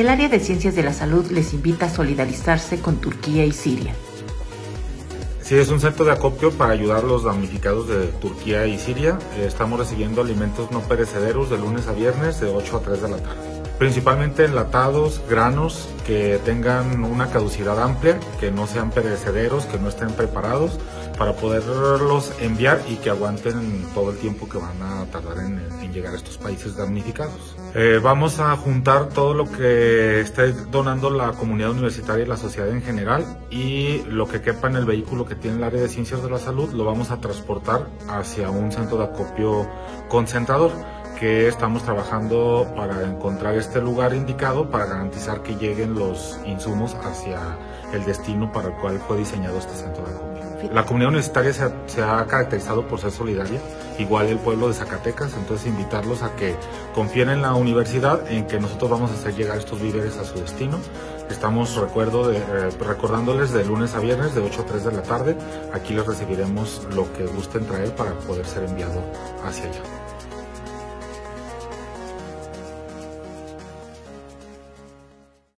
el área de ciencias de la salud les invita a solidarizarse con Turquía y Siria. Sí, es un centro de acopio para ayudar a los damnificados de Turquía y Siria. Estamos recibiendo alimentos no perecederos de lunes a viernes de 8 a 3 de la tarde principalmente enlatados, granos que tengan una caducidad amplia, que no sean perecederos, que no estén preparados para poderlos enviar y que aguanten todo el tiempo que van a tardar en, llegar a estos países damnificados. Eh, vamos a juntar todo lo que esté donando la comunidad universitaria y la sociedad en general y lo que quepa en el vehículo que tiene el área de ciencias de la salud lo vamos a transportar hacia un centro de acopio concentrador que estamos trabajando para encontrar este lugar indicado para garantizar que lleguen los insumos hacia el destino para el cual fue diseñado este centro de acopio. La comunidad universitaria se ha, caracterizado por ser solidaria, igual el pueblo de Zacatecas, entonces invitarlos a que confíen en la universidad, en que nosotros vamos a hacer llegar estos víveres a su destino. Estamos recuerdo eh, recordándoles de lunes a viernes de 8 a 3 de la tarde. Aquí les recibiremos lo que gusten traer para poder ser enviado hacia allá.